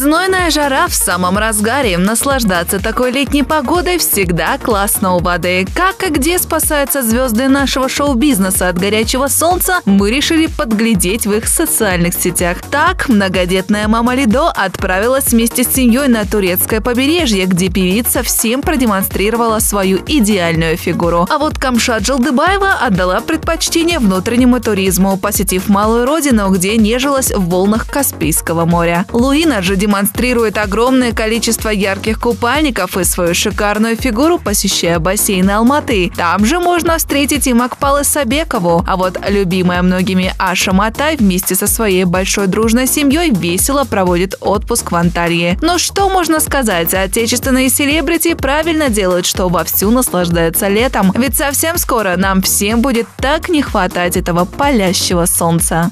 Знойная жара в самом разгаре. Наслаждаться такой летней погодой всегда классно у воды. Как и где спасаются звезды нашего шоу-бизнеса от горячего солнца, мы решили подглядеть в их социальных сетях. Так, многодетная мама Лидо отправилась вместе с семьей на турецкое побережье, где певица всем продемонстрировала свою идеальную фигуру. А вот Камшат Жалдыбаева отдала предпочтение внутреннему туризму, посетив малую родину, где нежилась в волнах Каспийского моря. Луина же демонстрирует огромное количество ярких купальников и свою шикарную фигуру, посещая бассейн Алматы. Там же можно встретить и Макпалы Сабекову. А вот любимая многими Аша Матай вместе со своей большой дружной семьей весело проводит отпуск в Анталье. Но что можно сказать? Отечественные селебрити правильно делают, что вовсю наслаждаются летом. Ведь совсем скоро нам всем будет так не хватать этого палящего солнца.